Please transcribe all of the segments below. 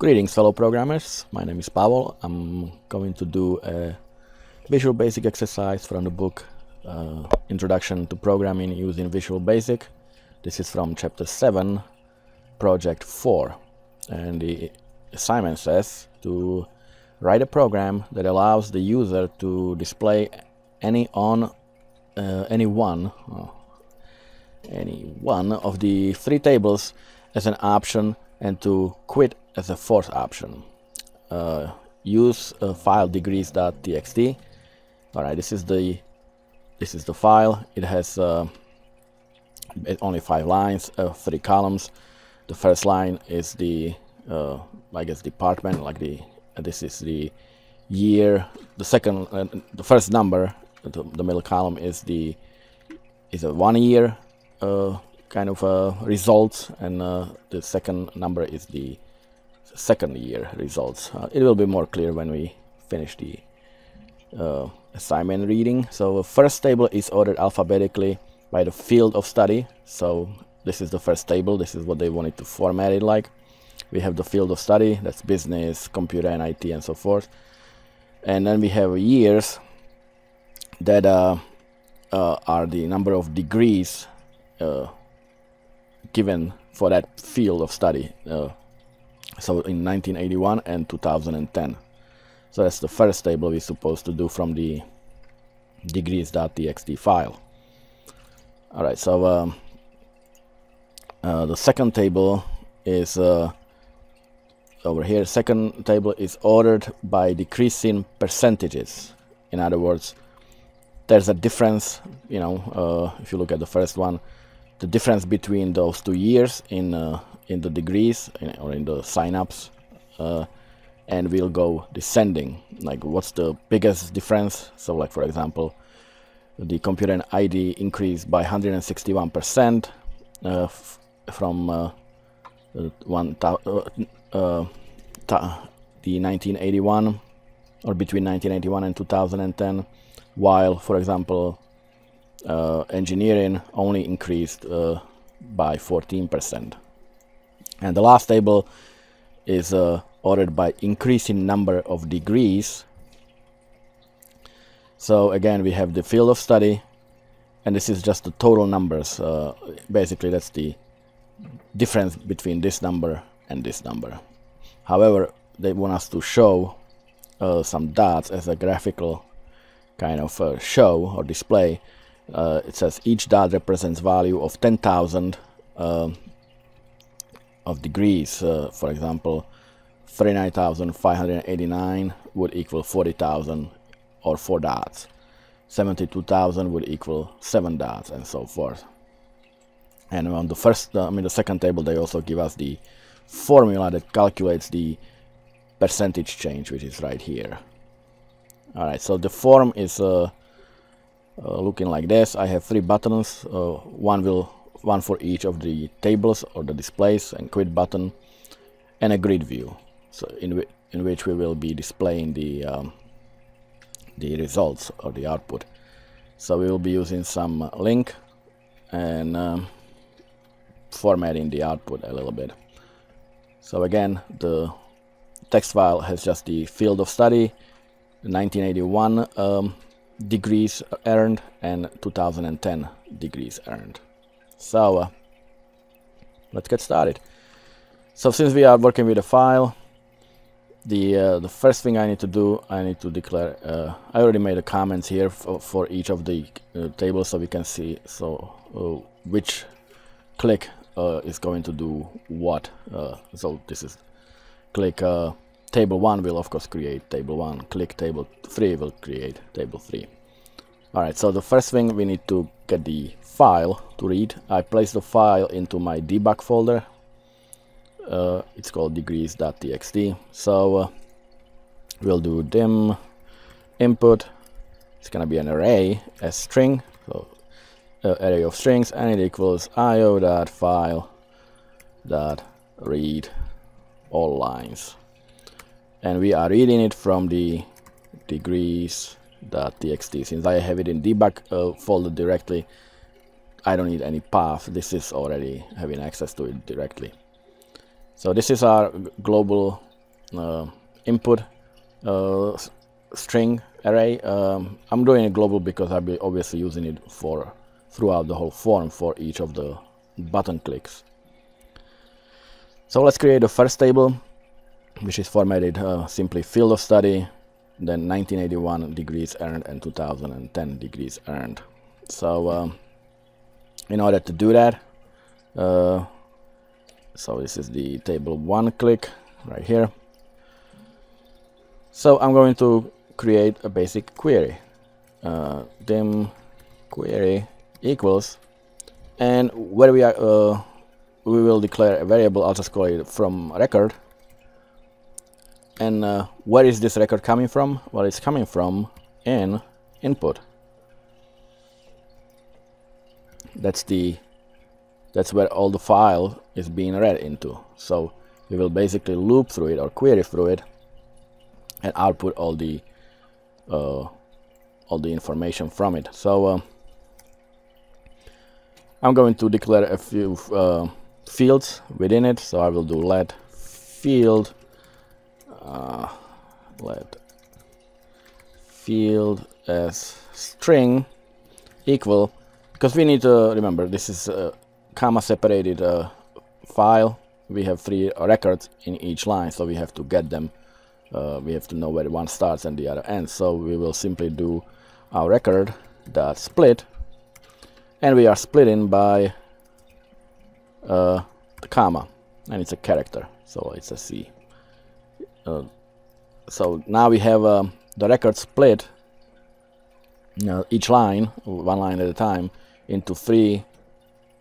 Greetings fellow programmers, my name is Pavol. I'm going to do a Visual Basic exercise from the book uh, Introduction to Programming using Visual Basic. This is from chapter 7, project 4. And the assignment says to write a program that allows the user to display any on uh, any one oh, any one of the three tables as an option and to quit as a fourth option. Uh, use uh, file degrees.txt. All right, this is the this is the file. It has uh, only five lines, uh, three columns. The first line is the uh, I guess department, like the this is the year. The second, uh, the first number, the, the, middle column is the is a one year kind of results, and the second number is the second year results. Uh, it will be more clear when we finish the uh, assignment reading. So first table is ordered alphabetically by the field of study. So this is the first table. This is what they wanted to format it like. We have the field of study, that's business, computer and IT and so forth. And then we have years that uh, uh, are the number of degrees uh, given for that field of study. Uh, so in 1981 and 2010 so that's the first table we're supposed to do from the degrees.txt file. All right so um, uh, the second table is uh, over here. Second table is ordered by decreasing percentages. In other words there's a difference you know uh, if you look at the first one the difference between those two years in uh, in the degrees or in the signups uh, and we'll go descending. Like what's the biggest difference? So like for example the computer and IT increased by 161 percent uh, from uh, one uh, uh, the 1981 or between 1981 and 2010 while for example uh, engineering only increased uh, by 14 percent and the last table is uh, ordered by increasing number of degrees. So again we have the field of study and this is just the total numbers uh, basically that's the difference between this number and this number. However they want us to show uh, some dots as a graphical kind of uh, show or display. Uh, it says each dot represents value of 10,000 um, of degrees. Uh, for example, 39,589 would equal 40,000 or 4 dots. 72,000 would equal 7 dots and so forth. And on the first, uh, I mean the second table, they also give us the formula that calculates the percentage change, which is right here. Alright, so the form is uh, uh, looking like this. I have three buttons. Uh, one will one for each of the tables or the displays and quit button and a grid view. So in, in which we will be displaying the um, the results or the output. So we will be using some LINQ and um, formatting the output a little bit. So again the text file has just the field of study 1981 um, degrees earned and 2010 degrees earned so uh, let's get started. So since we are working with a file, the uh, the first thing I need to do, I need to declare. Uh, I already made a comments here for, for each of the uh, tables, so we can see so uh, which click uh, is going to do what. so this is click table one will of course create table one. Click table three will create table three. All right. So the first thing we need to get the file to read. I place the file into my debug folder. Uh, it's called degrees.txt. So uh, we'll do dim input. It's gonna be an array, a string, so uh, array of strings, and it equals io.file dot read all lines. And we are reading it from the degrees.txt. Since I have it in debug uh, folder directly, I don't need any path. This is already having access to it directly. So this is our global uh, input uh, string array. Um, I'm doing it global because I'll be obviously using it for throughout the whole form for each of the button clicks. So let's create the first table, which is formatted uh, simply field of study, then 1981 degrees earned and 2010 degrees earned. So um, in order to do that, uh, so this is the table one click right here. So I'm going to create a basic query. Uh, dim query equals, and where we are, uh, we will declare a variable. I'll just call it from record. And uh, where is this record coming from? Well, it's coming from in input. That's the that's where all the file is being read into. So we will basically loop through it or query through it and output all the uh, all the information from it. So uh, I'm going to declare a few uh, fields within it. So I will do let field uh, let field as string equal because we need to remember this is a comma separated uh, file. We have three records in each line so we have to get them uh, we have to know where one starts and the other ends. So we will simply do our record dot split and we are splitting by uh, the comma and it's a character so it's a C uh, so now we have um, the record split you know, each line one line at a time into three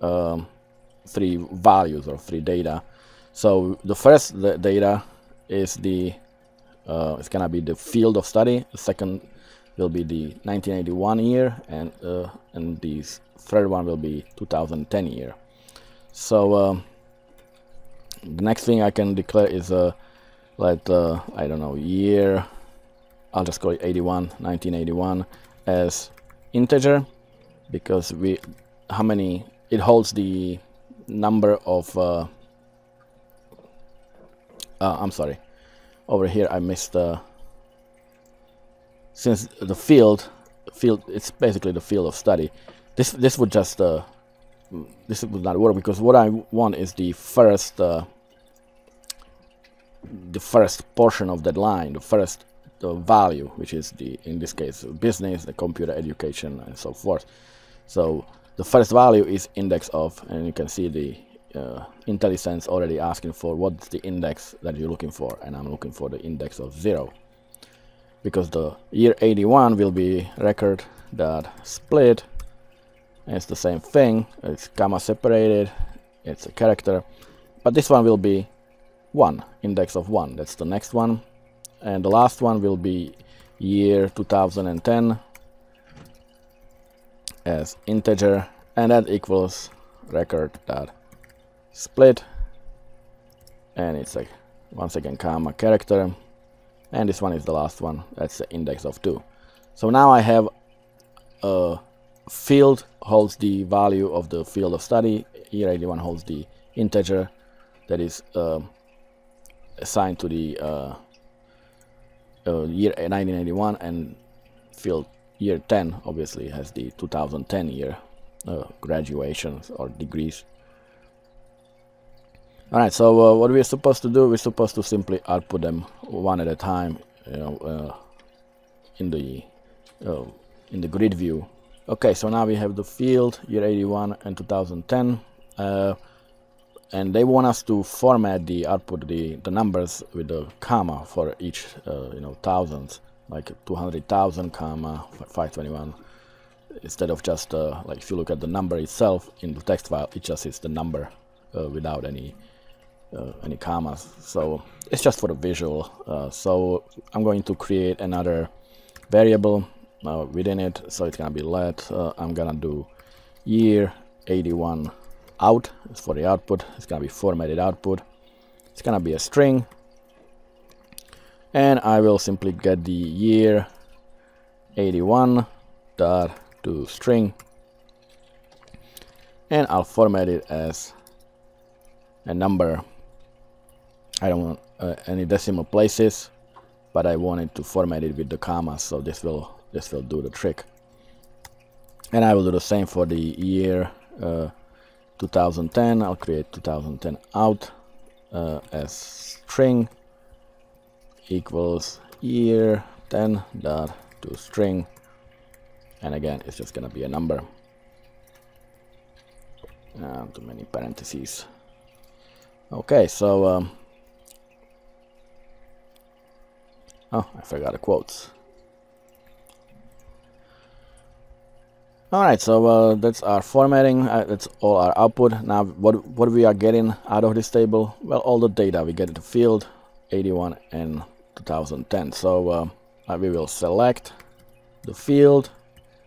um, three values or three data so the first data is the uh, it's gonna be the field of study. The second will be the 1981 year, and uh, and the third one will be 2010 year. So um, the next thing I can declare is uh, let I don't know year. I'll just call it 81, 1981 as integer because we how many it holds the number of uh, uh, I'm sorry over here I missed uh, since the field field it's basically the field of study this this would just uh, this would not work because what I want is the first uh, the first portion of that line the first the value which is the in this case business the computer education and so forth. So the first value is index of and you can see the uh, IntelliSense already asking for what's the index that you're looking for and I'm looking for the index of 0 because the year 81 will be record dot split. It's the same thing. It's comma separated. It's a character. But this one will be 1 index of 1 that's the next one. And the last one will be year 2010 as integer and that equals record dot split. And it's like once again comma character. And this one is the last one. That's the index of 2 so now I have a field holds the value of the field of study. Year 81 holds the integer. That is uh, assigned to the uh, uh, year 1981 and field year 10 obviously has the 2010 year uh, graduations or degrees Alright, so uh, what we're supposed to do, we're supposed to simply output them one at a time, you know, uh, in the uh, in the grid view. Okay, so now we have the field year 81 and 2010, uh, and they want us to format the output the the numbers with the comma for each uh, you know thousands, like 200,000 comma 521 instead of just uh, like if you look at the number itself in the text file, it just is the number without any uh, any commas. So it's just for the visual uh, so I'm going to create another variable uh, within it. So it's gonna be let uh, I'm gonna do year 81 out it's for the output. It's gonna be formatted output. It's gonna be a string. And I will simply get the year 81 dot to string. And I'll format it as a number. I don't want uh, any decimal places but I wanted to format it with the commas so this will this will do the trick. And I will do the same for the year uh, 2010 I'll create 2010 out uh, as string equals year 10 dot to string. And again it's just gonna be a number. Uh, too many parentheses. Okay so um, oh I forgot the quotes Alright, so uh, that's our formatting, uh, that's all our output. Now what, what we are getting out of this table? Well, all the data we get in the field, 81 and 2010. So uh, uh, we will select the field,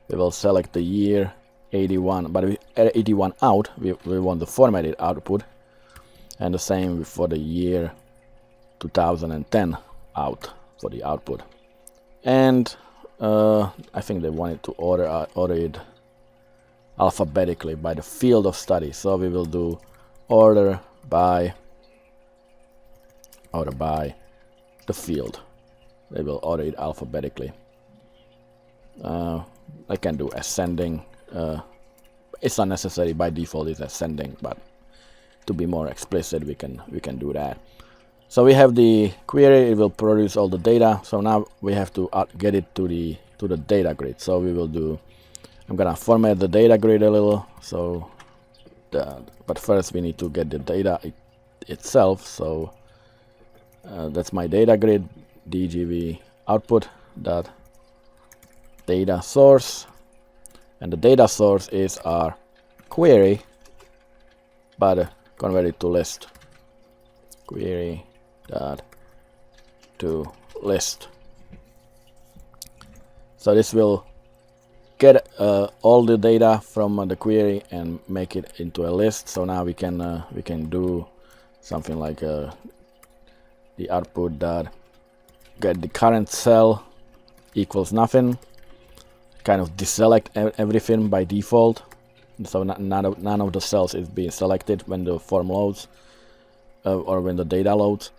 we will select the year 81, but we, uh, 81 out, we, we want the formatted output. And the same for the year 2010 out for the output. And uh, I think they wanted to order, uh, order it alphabetically by the field of study. So we will do order by order by the field. They will order it alphabetically. Uh, I can do ascending. Uh, it's not necessary by default. It's ascending, but to be more explicit, we can we can do that. So we have the query. It will produce all the data. So now we have to get it to the to the data grid. So we will do I'm gonna format the data grid a little so that, but first we need to get the data it, itself so uh, that's my data grid dgv output dot data source and the data source is our query but uh, converted to list. Query dot to list. So this will get uh, all the data from uh, the query and make it into a list. So now we can uh, we can do something like uh, the output dot get the current cell equals nothing kind of deselect everything by default. So none of, none of the cells is being selected when the form loads uh, or when the data loads.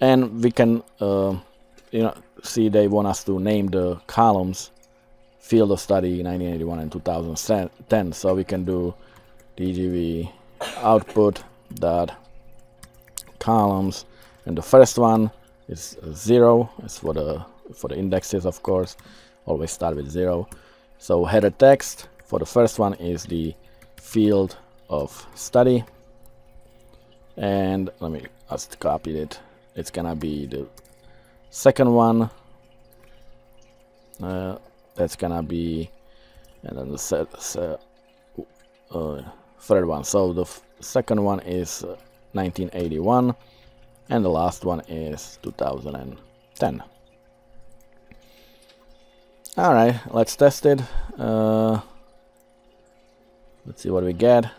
And we can uh, you know see they want us to name the columns field of study 1981 and 2010 so we can do dgv output dot columns and the first one is zero. It's for the for the indexes of course. Always start with zero. So header text for the first one is the field of study. And let me just copy it. It's gonna be the second one. Uh, that's gonna be and then the set, set uh, third one. So the second one is 1981 uh, and the last one is 2010 all right let's test it uh, let's see what we get.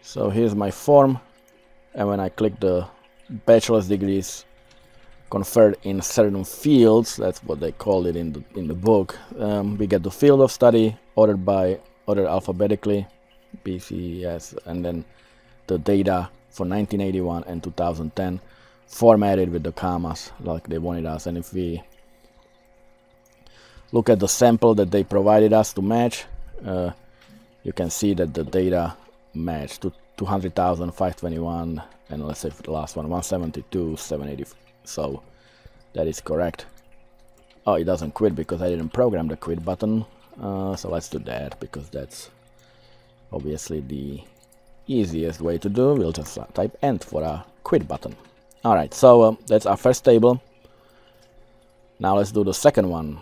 So here's my form and when I click the bachelor's degrees conferred in certain fields that's what they call it in the in the book. Um, we get the field of study ordered by ordered alphabetically BCS and then the data for 1981 and 2010 formatted with the commas like they wanted us. And if we look at the sample that they provided us to match uh, you can see that the data matched to 200,000 521 and let's say the last one 172 780 so that is correct. Oh it doesn't quit because I didn't program the quit button. Uh, so let's do that because that's obviously the easiest way to do. We'll just type end for a quit button. Alright so um, that's our first table. Now let's do the second one